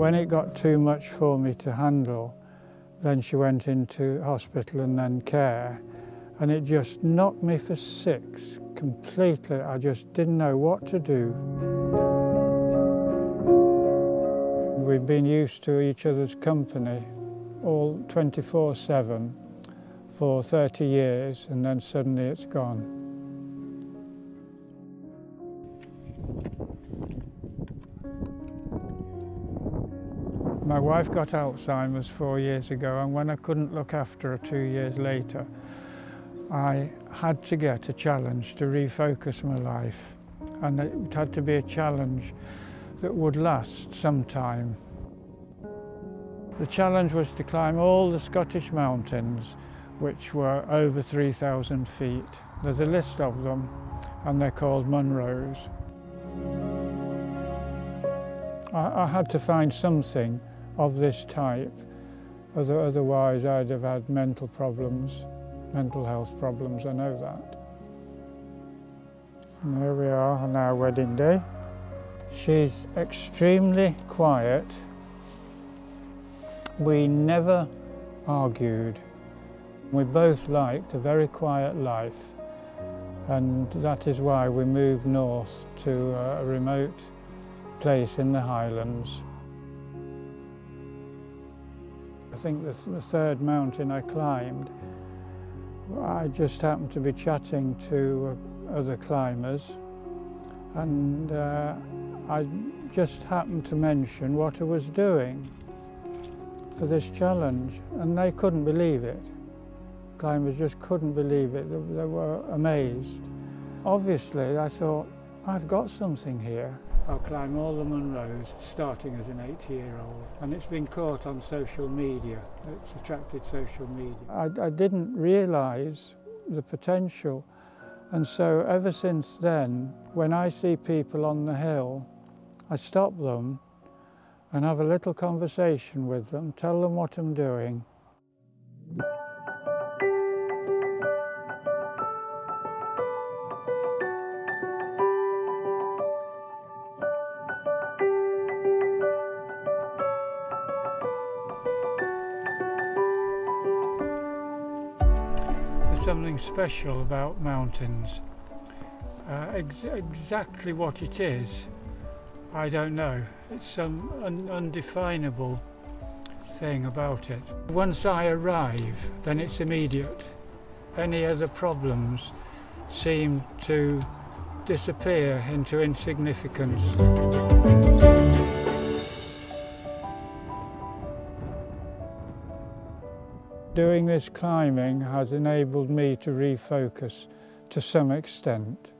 When it got too much for me to handle, then she went into hospital and then care. And it just knocked me for six completely. I just didn't know what to do. We've been used to each other's company all 24 7 for 30 years, and then suddenly it's gone. My wife got Alzheimer's four years ago, and when I couldn't look after her two years later, I had to get a challenge to refocus my life. And it had to be a challenge that would last some time. The challenge was to climb all the Scottish mountains, which were over 3,000 feet. There's a list of them, and they're called Munros. I, I had to find something of this type. Otherwise, I'd have had mental problems, mental health problems, I know that. And there we are on our wedding day. She's extremely quiet. We never argued. We both liked a very quiet life and that is why we moved north to a remote place in the Highlands I think the, the third mountain I climbed, I just happened to be chatting to uh, other climbers and uh, I just happened to mention what I was doing for this challenge and they couldn't believe it. Climbers just couldn't believe it, they, they were amazed. Obviously I thought, I've got something here. I'll climb all the Munros starting as an 80-year-old and it's been caught on social media. It's attracted social media. I, I didn't realise the potential and so ever since then when I see people on the hill I stop them and have a little conversation with them, tell them what I'm doing something special about mountains. Uh, ex exactly what it is, I don't know. It's some un undefinable thing about it. Once I arrive, then it's immediate. Any other problems seem to disappear into insignificance. Doing this climbing has enabled me to refocus to some extent.